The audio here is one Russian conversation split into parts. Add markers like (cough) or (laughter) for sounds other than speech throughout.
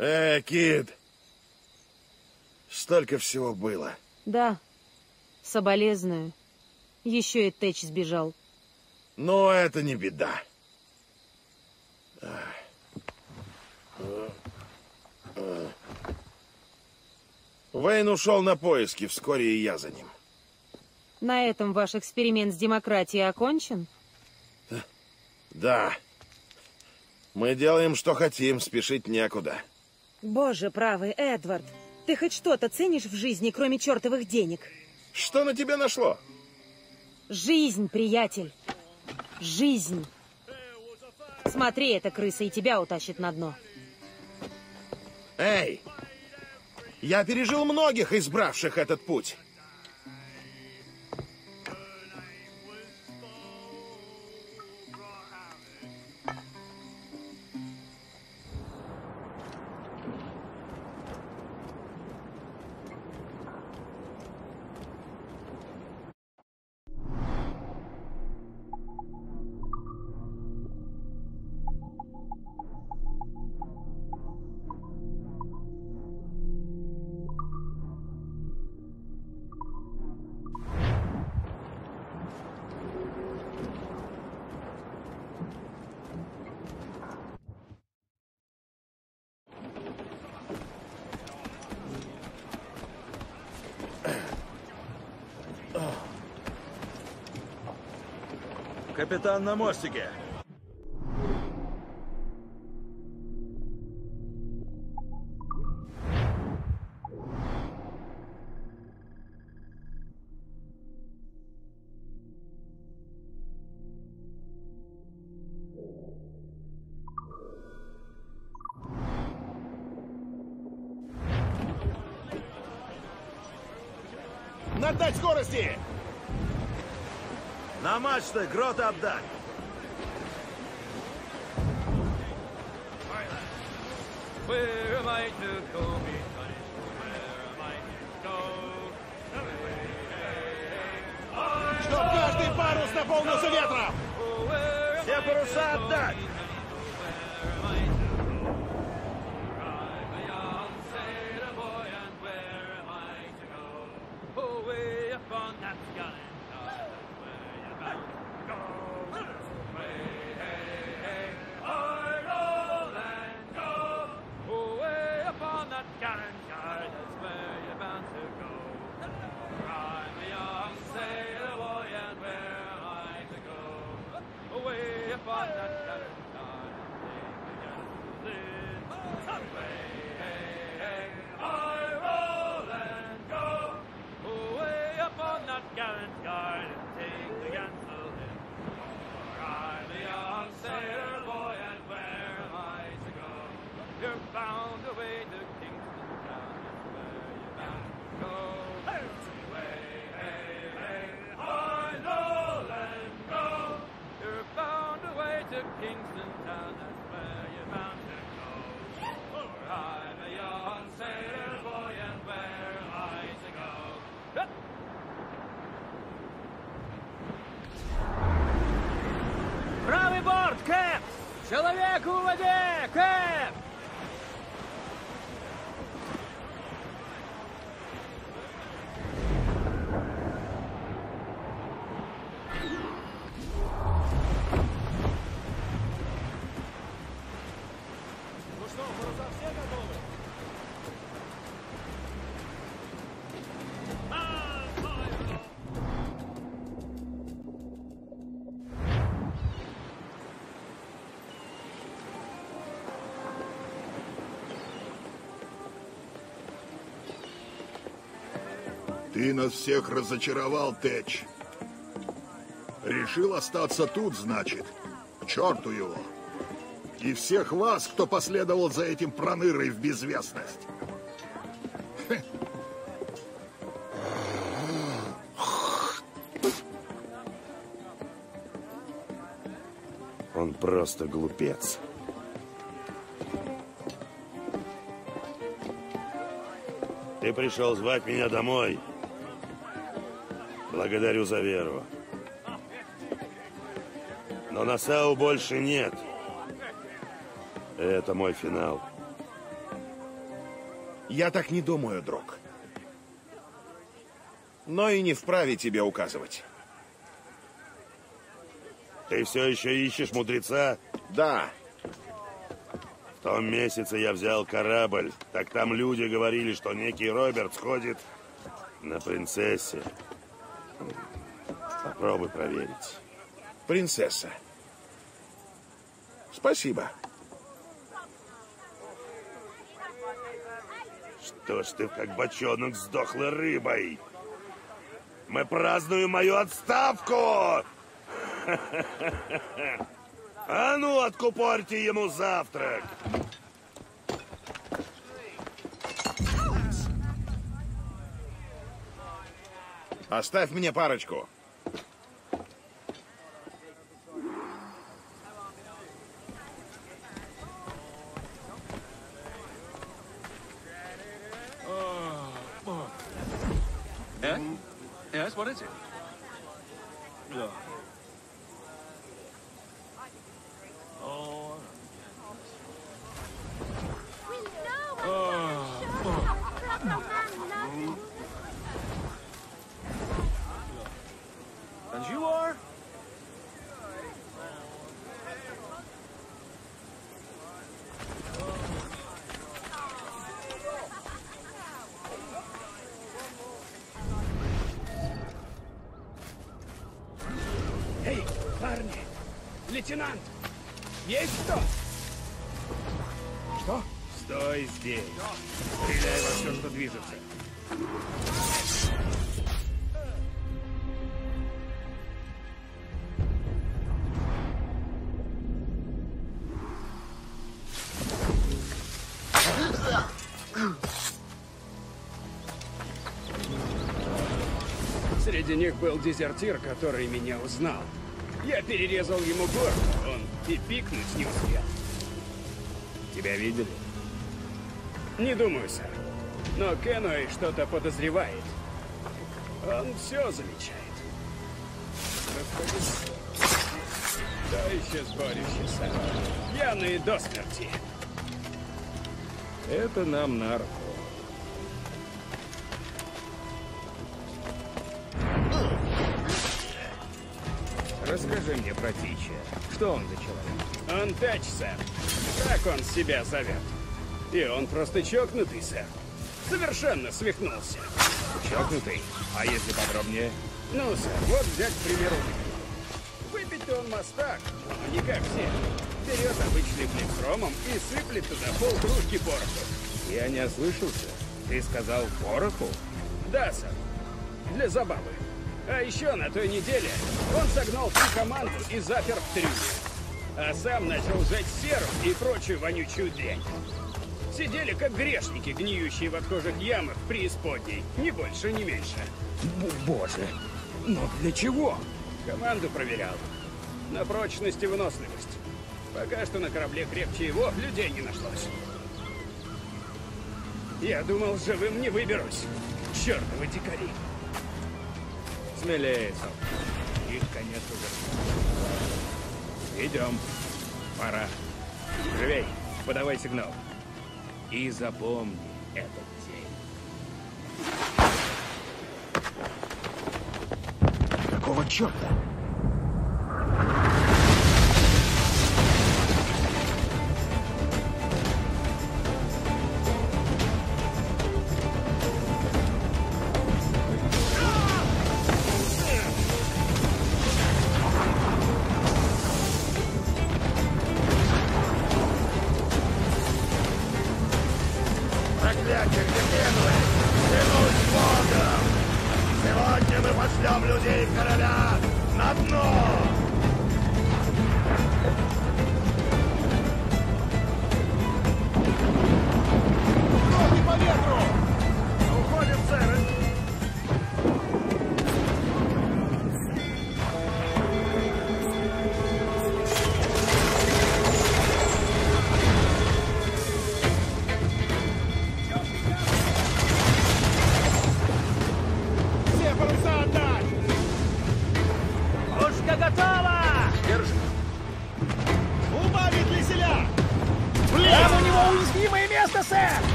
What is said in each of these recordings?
Э, Кит. Столько всего было. Да, соболезную. Еще и Тэч сбежал. Но это не беда. Вейн ушел на поиски, вскоре и я за ним. На этом ваш эксперимент с демократией окончен? Да. Мы делаем, что хотим, спешить некуда. Боже правый, Эдвард, ты хоть что-то ценишь в жизни, кроме чертовых денег? Что на тебя нашло? Жизнь, приятель. Жизнь. Смотри, эта крыса и тебя утащит на дно. Эй! Я пережил многих, избравших этот путь. Капитан на мостике. I to go? Чтоб каждый парус наполнился ветром! Все паруса отдать! Кэп! Человек в воде, Кэп! Ты нас всех разочаровал, Тэч. Решил остаться тут, значит? К черту его. И всех вас, кто последовал за этим пронырой в безвестность. Он просто глупец. Ты пришел звать меня домой. Благодарю за веру. Но Насау больше нет. Это мой финал. Я так не думаю, друг. Но и не вправе тебе указывать. Ты все еще ищешь мудреца? Да, В том месяце я взял корабль. Так там люди говорили, что некий Роберт сходит на принцессе. Попробуй проверить. принцесса. Спасибо. Что ж ты как бочонок с дохлой рыбой? Мы празднуем мою отставку! (laughs) А ну, откупорьте ему завтрак! Оставь мне парочку. 这个。Среди них был дезертир, который меня узнал. Я перерезал ему горло, он и пикнуть не успел. Тебя видели? Не думаю, сэр. Но Кенуэй что-то подозревает. Он все замечает. Да еще сборище, сэр. Пьяные до смерти. Это нам на руку. Тича. Что он за человек? Он тач, сэр. Так он себя зовет. И он просто чокнутый, сэр. Совершенно свихнулся. Чокнутый? А если подробнее? Ну, сэр, вот взять, к примеру, выпить. Выпить-то он мастак, но не как все. Берет обычный ромом и сыплет туда полкружки пороху. Я не ослышался. Ты сказал пороху? Да, сэр. Для забавы. А еще на той неделе он согнал всю команду и запер в трюме. А сам начал жать серу и прочую вонючую дрянь. Сидели как грешники, гниющие в отхожих ямах преисподней. Ни больше, ни меньше. боже, но для чего? Команду проверял. На прочность и выносливость. Пока что на корабле крепче его людей не нашлось. Я думал, живым не выберусь. Чертовы дикари. Смелее, Сом. Их конец уже. Идем. Пора. Живей, подавай сигнал. И запомни этот день. Какого черта?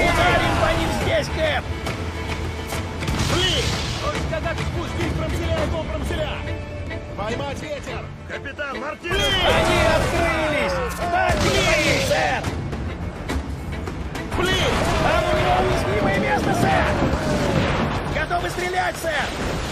Ударим по ним здесь, Кэп! Пли! Когда ты спустить промселя, его промселя! Поймать ветер! Капитан Мартин! Они открылись! Ним, сэр! Пли! Там у него уязвимое место, сэр! Готовы стрелять, сэр!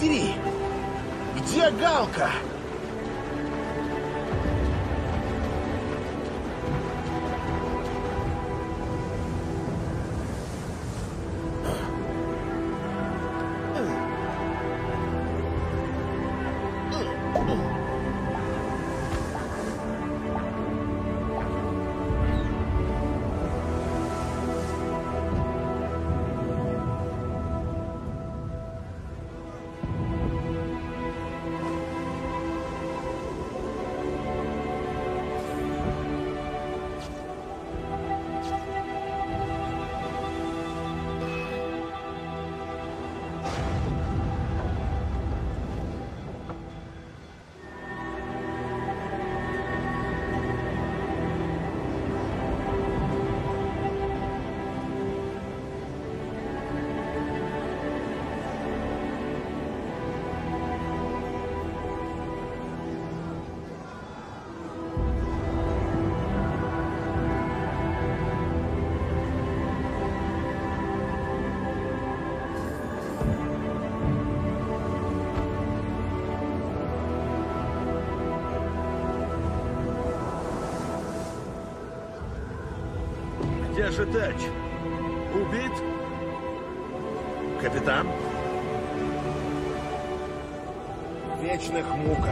Дьявол, Даже убит? Капитан? Вечных муках.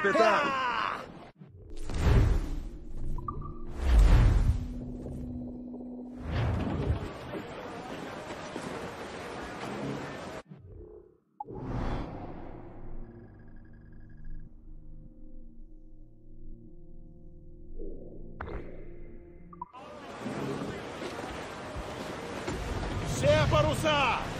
Capitão! Ah! Usar!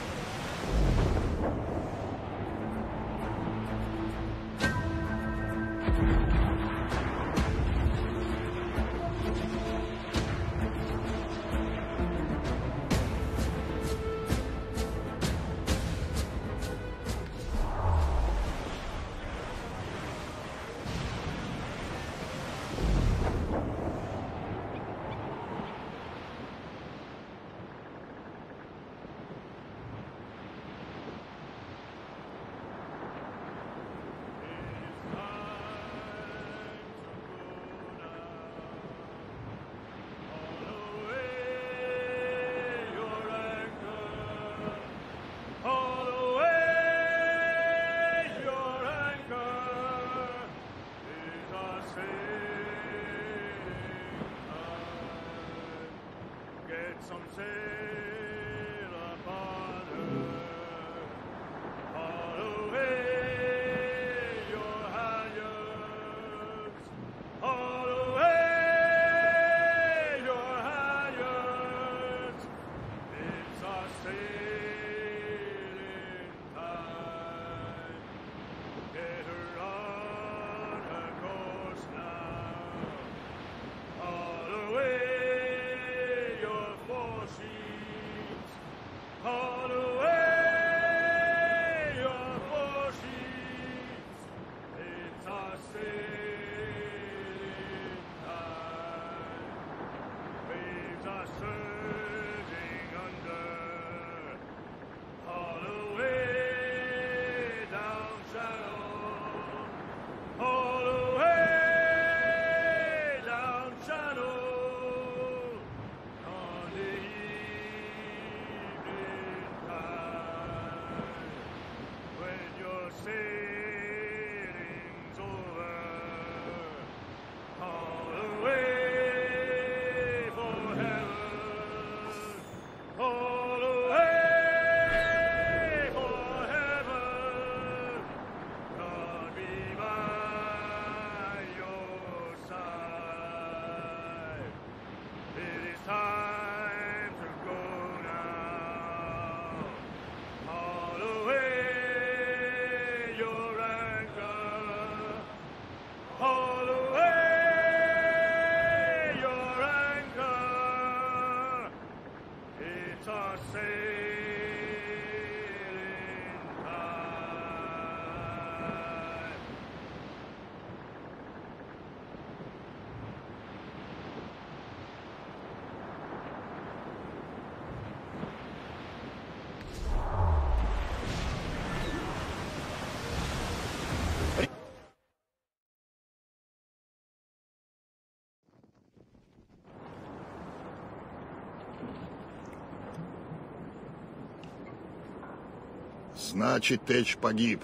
Значит, Тэч погиб.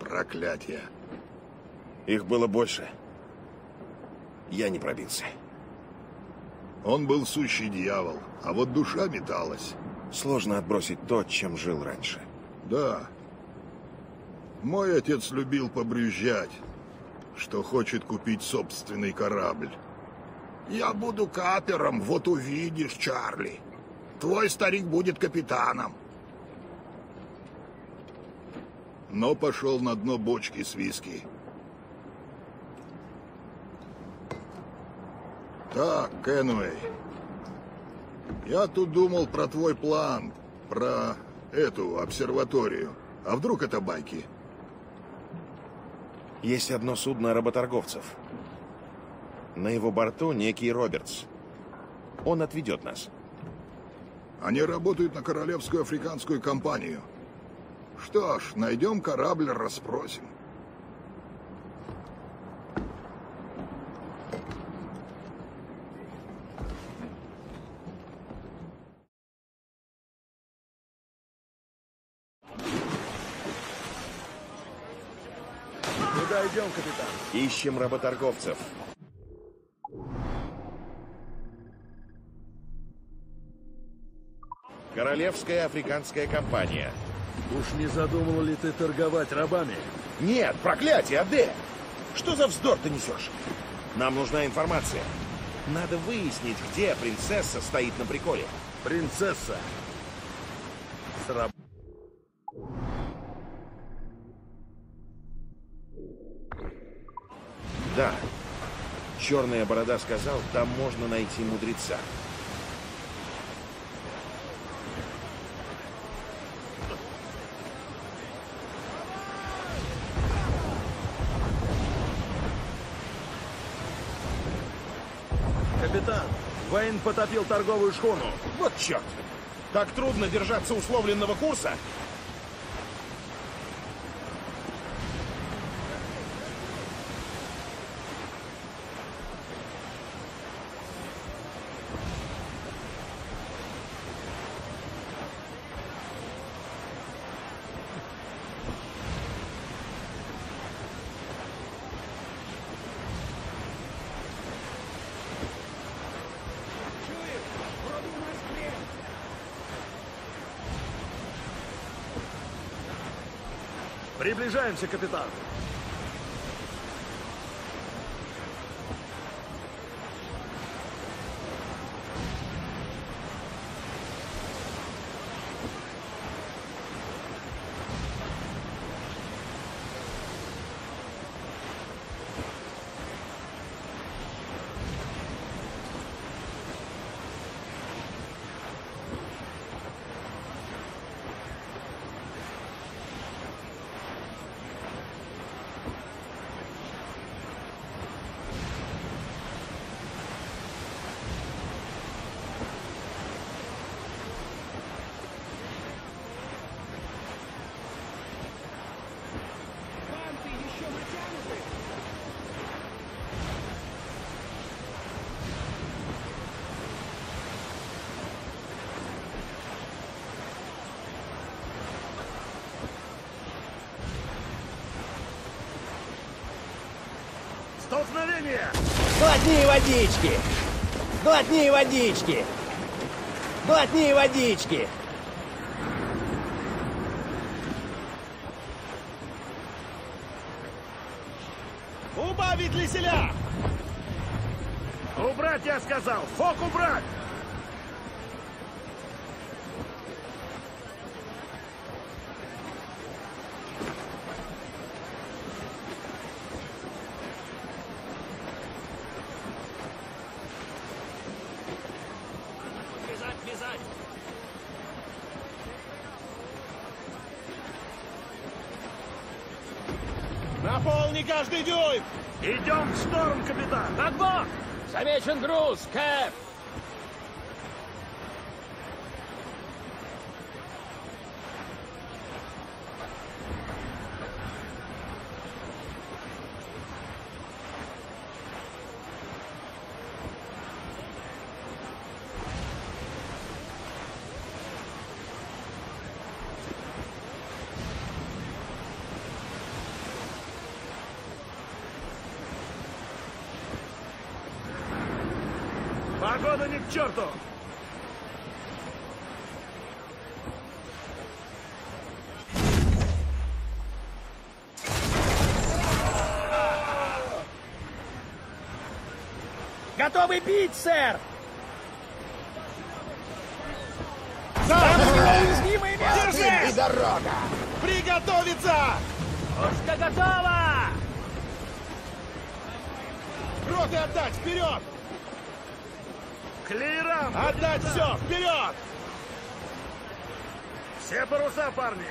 Проклятие. Их было больше. Я не пробился. Он был сущий дьявол, а вот душа металась. Сложно отбросить то, чем жил раньше. Да. Мой отец любил побрюзжать, что хочет купить собственный корабль. Я буду капером, вот увидишь, Чарли. Твой старик будет капитаном. Но пошел на дно бочки с виски. Так, Кенуэй. Я тут думал про твой план, про эту обсерваторию. А вдруг это байки? Есть одно судно работорговцев. На его борту некий Робертс. Он отведет нас. Они работают на Королевскую африканскую компанию. Что ж, найдем корабль, расспросим. Куда идем, капитан? Ищем работорговцев. Королевская африканская компания. Уж не задумал ли ты торговать рабами? Нет, проклятие, Аде! Что за вздор ты несешь? Нам нужна информация. Надо выяснить, где принцесса стоит на приколе. Принцесса. Сраб... Да. Черная борода сказал, там можно найти мудреца. Капитан, Вейн потопил торговую шхуну. Вот черт! Так трудно держаться условленного курса. Приближаемся, капитан. Столкновение! Глотни водички! Глотни водички! Глотни водички! Убавить леселя! Убрать, я сказал! Фок убрать! Наполни каждый дюйм! Идем в шторм, капитан! Над бок! Замечен груз, черту! Готовы бить, сэр! Уязвимое место! И дорога! Приготовиться! Пушка готова! Роты отдать! Вперед! Клирам! Отдать все! Вперед! Все паруса, парни!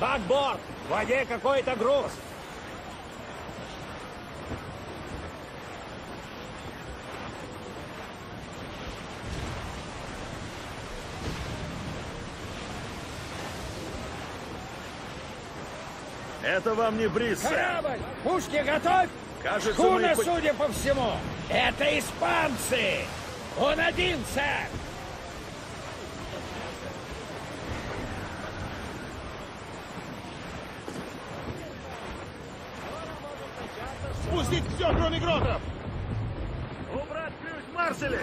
Бакборд! В воде какой-то груз! Это вам не бриз. Корабль! Пушки готовь! Кажется, Шхуна, мы... судя по всему! Это испанцы! Он один, сэр! Спустить все, кроме гротов! Убрать ключ Марселе!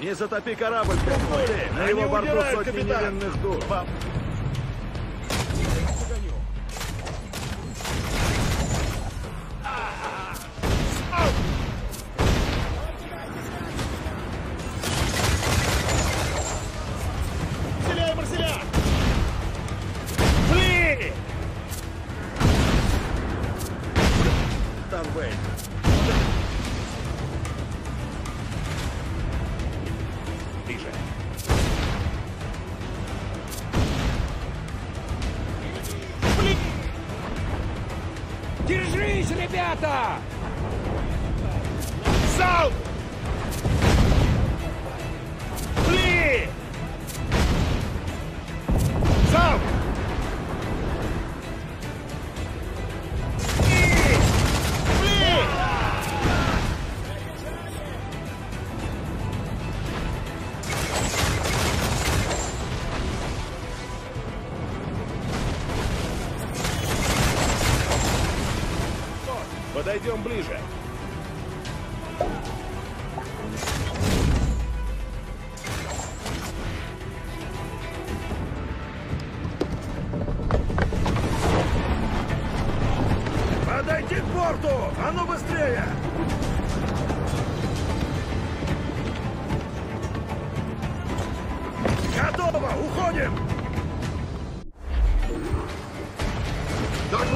Не затопи корабль, приплыли! На его борту сотни невинных душ.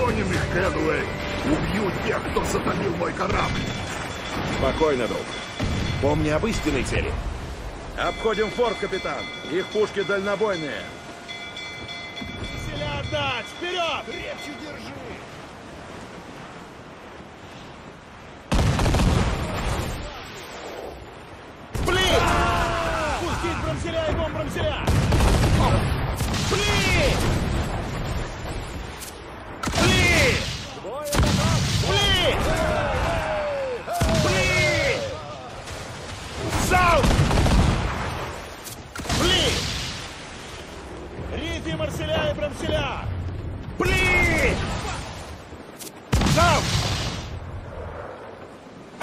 Догоним их, Кенуэй! Убью тех, кто затопил мой корабль! Спокойно, друг. Помни об истинной цели. Обходим форт, капитан. Их пушки дальнобойные. Марселя отдать! Вперед! Крепче держи! Пли! Пустить бромселя и бомб бромселя! Пли! Брамселя! Пли! Залп!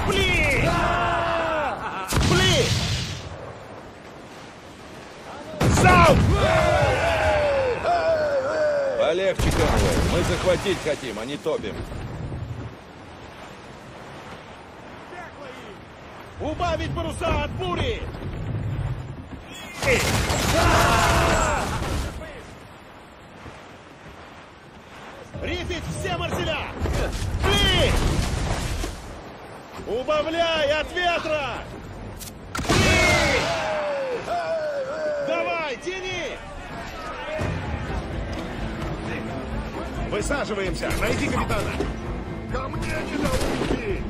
Пли! Пли! Залп! Полегче, Конвой. Мы захватить хотим, а не топим. Убавить паруса от бури! Отбить все марселя! Пли! Убавляй от ветра! Пли! Давай, тяни! Высаживаемся! Найди капитана! Ко мне, недоумки!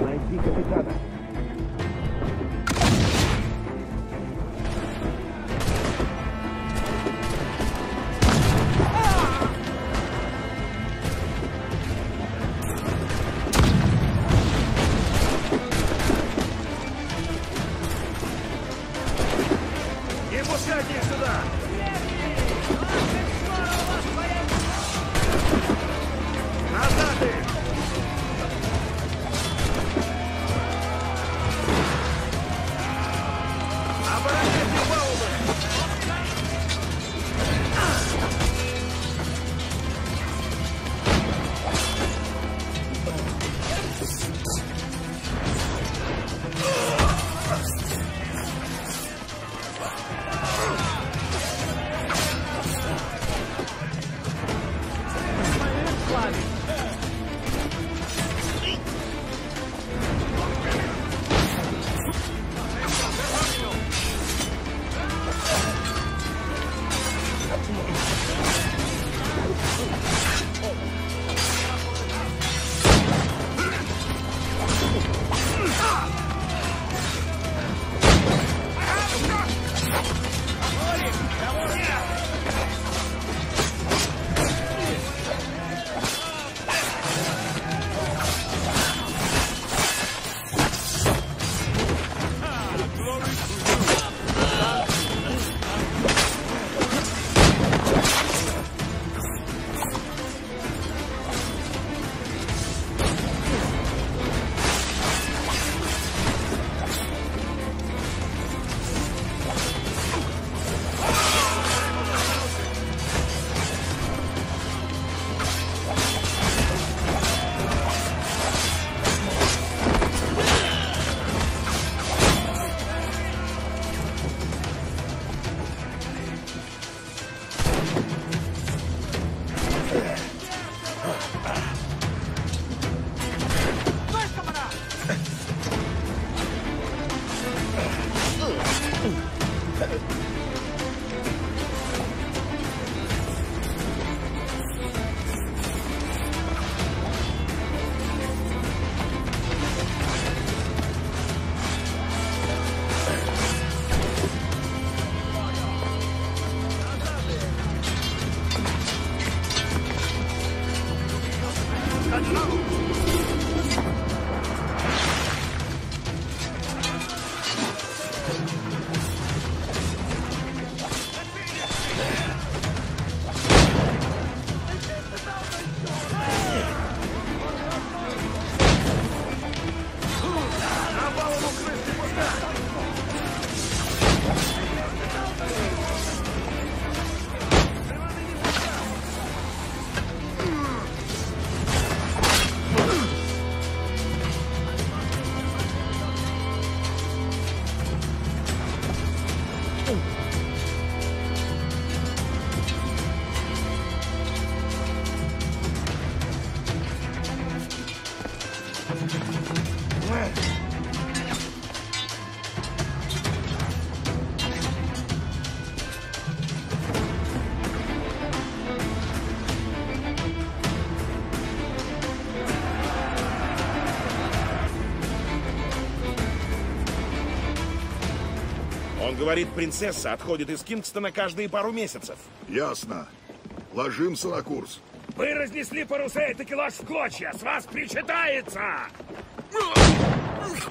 Найди капитана! Говорит, принцесса отходит из Кингстона каждые пару месяцев. Ясно. Ложимся на курс. Вы разнесли паруса и такелаж в клочья! С вас причитается!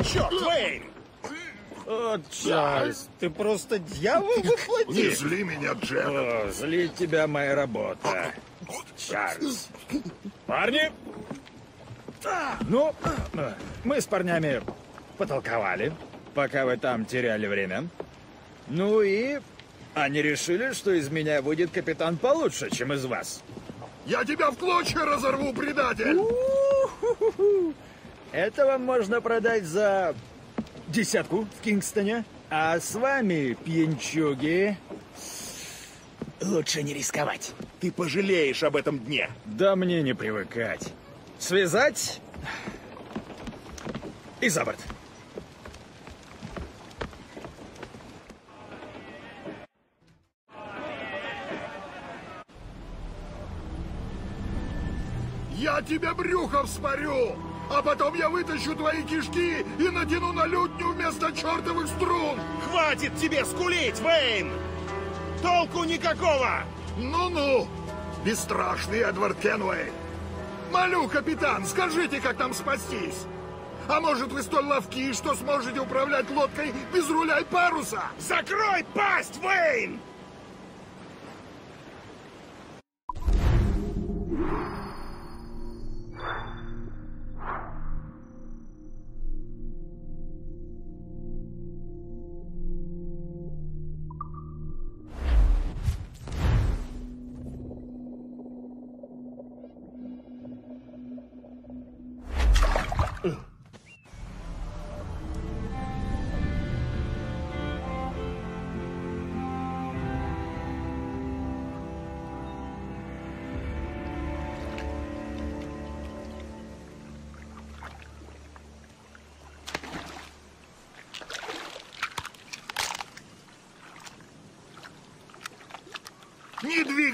Черт, Вейн! О, Чарльз, ты просто дьявол Не воплоти. зли меня, Джек. О, злить тебя моя работа. Чарльз. Парни! Ну, мы с парнями потолковали, пока вы там теряли время. Ну и они решили, что из меня будет капитан получше, чем из вас. Я тебя в клочья разорву, предатель! Это вам можно продать за десятку в Кингстоне. А с вами, пьянчуги, лучше не рисковать. Ты пожалеешь об этом дне. Да мне не привыкать. Связать и за борт. Я тебе брюхо вспорю, а потом я вытащу твои кишки и натяну на лютню вместо чертовых струн. Хватит тебе скулить, Вейн! Толку никакого! Ну-ну, бесстрашный Эдвард Кенуэй. Молю, капитан, скажите, как нам спастись? А может, вы столь ловки, что сможете управлять лодкой без руля и паруса? Закрой пасть, Вейн!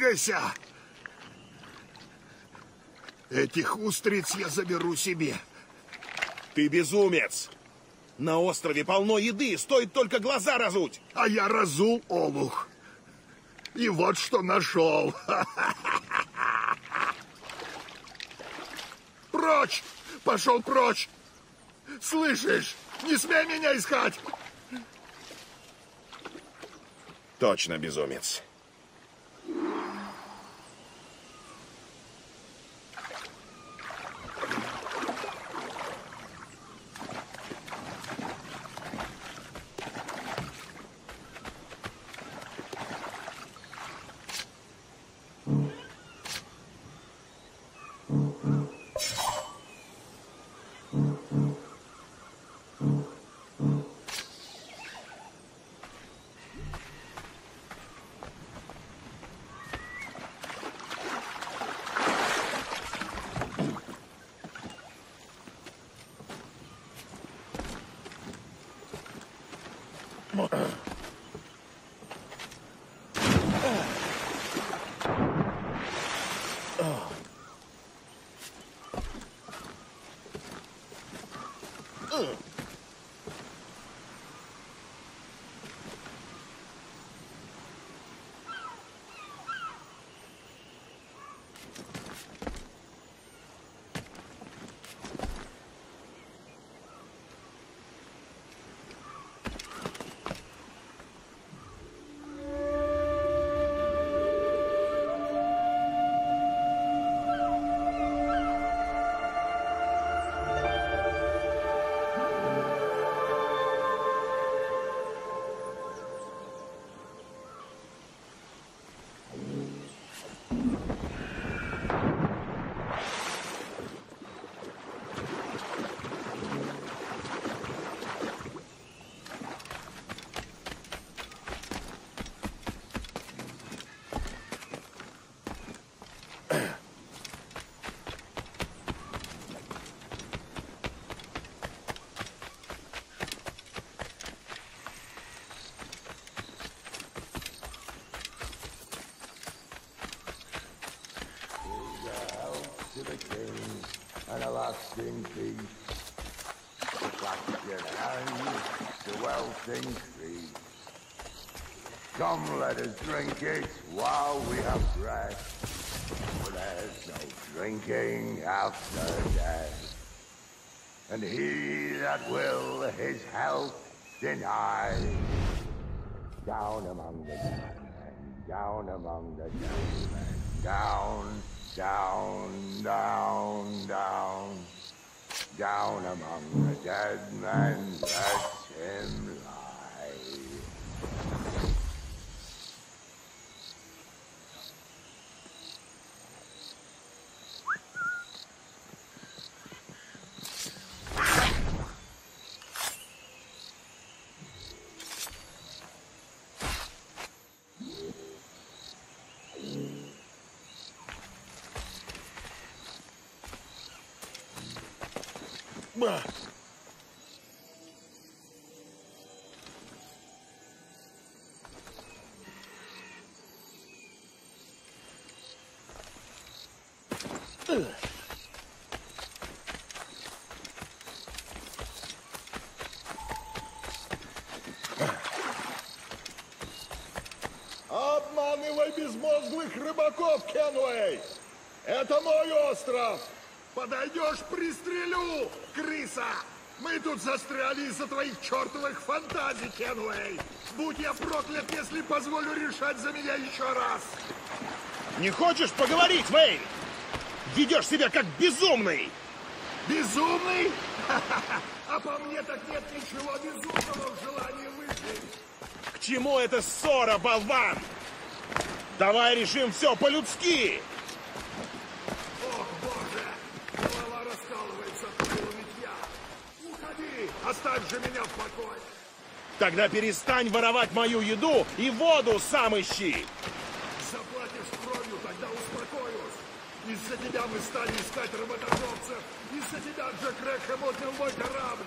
Двигайся! Этих устриц я заберу себе. Ты безумец! На острове полно еды, стоит только глаза разуть! А я разул олух. И вот что нашел. (laughs) Прочь! Пошел прочь! Слышишь? Не смей меня искать! Точно безумец. Lasting peace. Clap your hands, the wealth increase. Come, let us drink it while we have breath. For there's no drinking after death. And he that will his health deny, down among the dead down among the dead down, down, down, down, down among the dead men, let him безмозглых рыбаков, Кенуэй! Это мой остров! Подойдешь, пристрелю, крыса! Мы тут застряли из-за твоих чертовых фантазий, Кенуэй! Будь я проклят, если позволю решать за меня еще раз! Не хочешь поговорить, Вейн? Ведешь себя как безумный! Безумный? (laughs) А по мне так нет ничего безумного в желании выжить! К чему эта ссора, болван? Давай решим все по-людски! Ох, боже! Голова раскалывается от твоего нытья! Уходи! Оставь же меня в покое! Тогда перестань воровать мою еду и воду сам ищи! Заплатишь кровью, тогда успокоюсь! Из-за тебя мы стали искать работорговцев! Из-за тебя Джек Рэкхэм отнял мой корабль!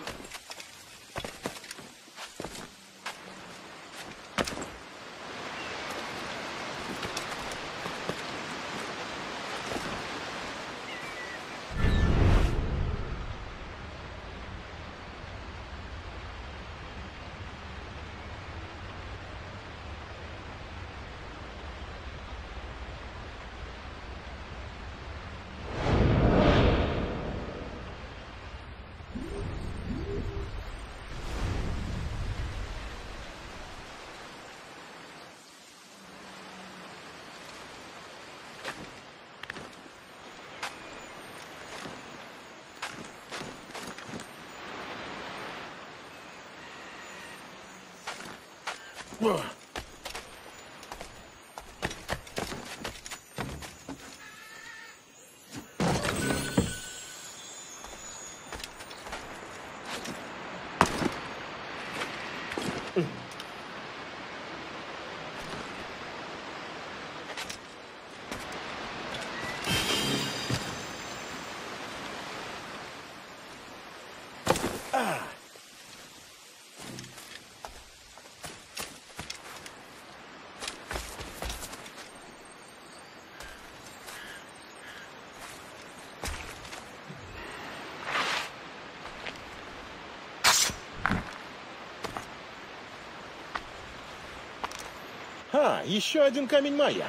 А, еще один камень майя.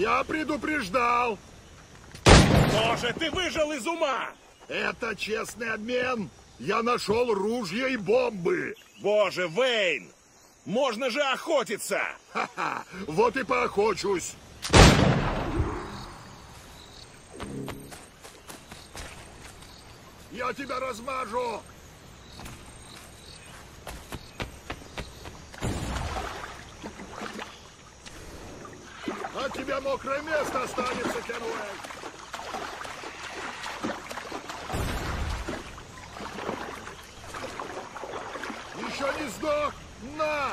Я предупреждал. Боже, ты выжил из ума! Это честный обмен. Я нашел ружья и бомбы. Боже, Вейн! Можно же охотиться! Ха-ха, вот и поохочусь. Я тебя размажу. От тебя мокрое место останется, Кенуэй. Еще не сдох? На!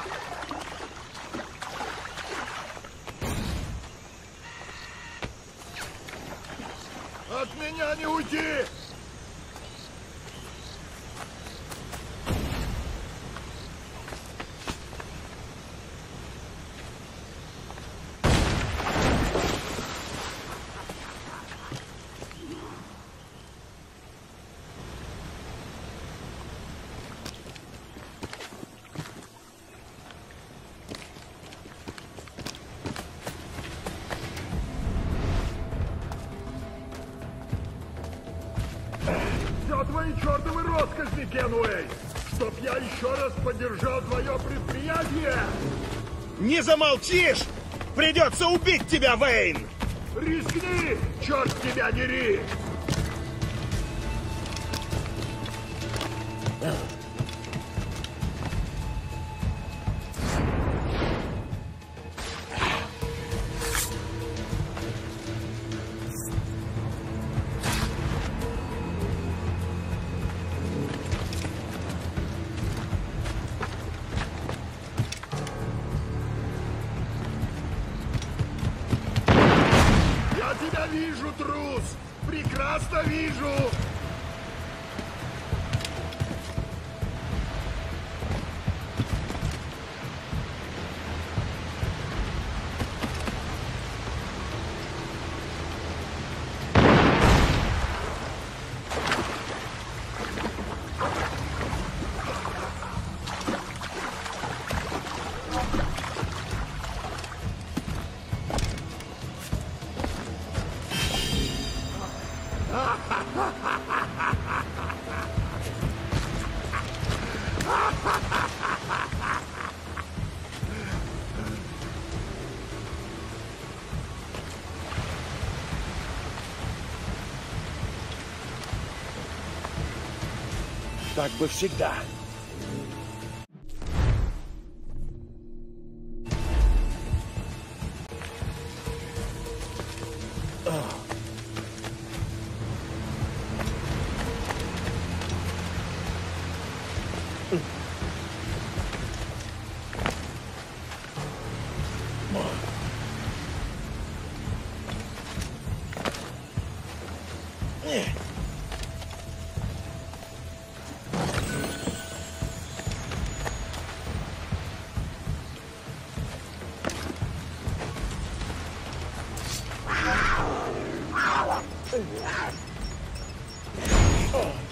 От меня не уйти! Не замолчишь! Придется убить тебя, Вейн! Рискни, черт тебя дери! Прекрасно вижу! Так бы всегда. Oh.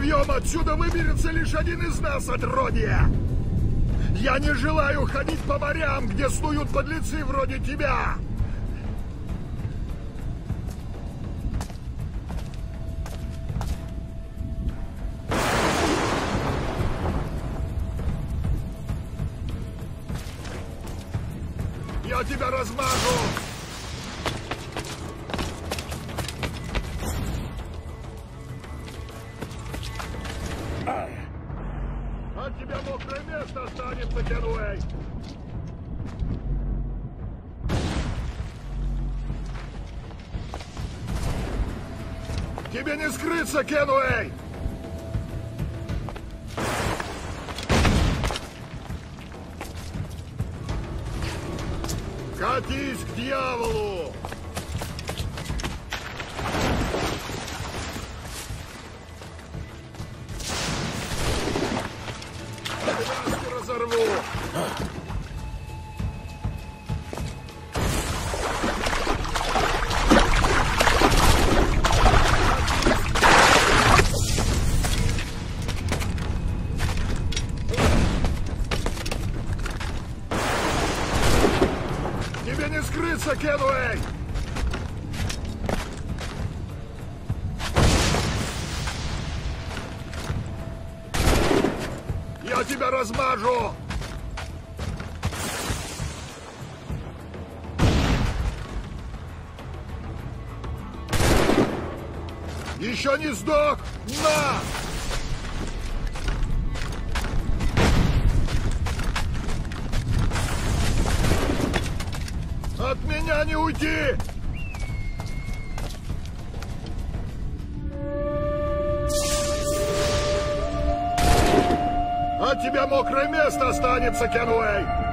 Живьем, отсюда выберется лишь один из нас, отродье! Я не желаю ходить по морям, где снуют подлецы вроде тебя! Я тебя размажу! Не скрыться, Еще не сдох! На! От меня не уйти! От тебя мокрое место останется, Кенуэй!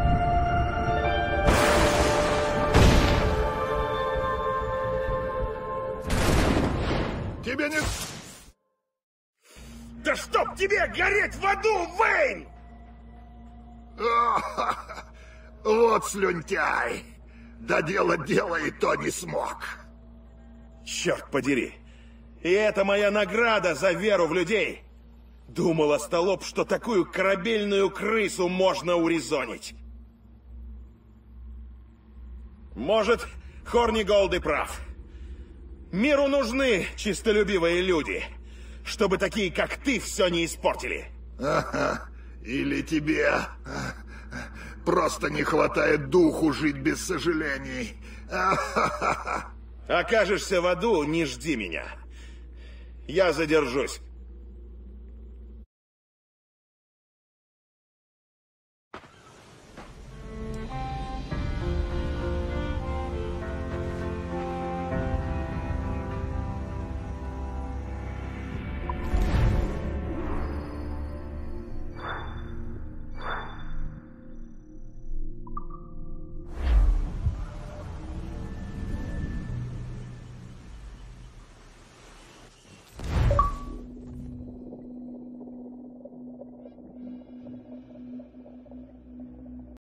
Тебе гореть в аду, Вейн! Вот слюнтяй! Да дело дело и то не смог. Черт подери! И это моя награда за веру в людей! Думал, остолоп, что такую корабельную крысу можно урезонить. Может, Хорниголд и прав. Миру нужны чистолюбивые люди, чтобы такие, как ты, все не испортили. Ага. Или тебе просто не хватает духу жить без сожалений. (laughs) Окажешься в аду, не жди меня. Я задержусь.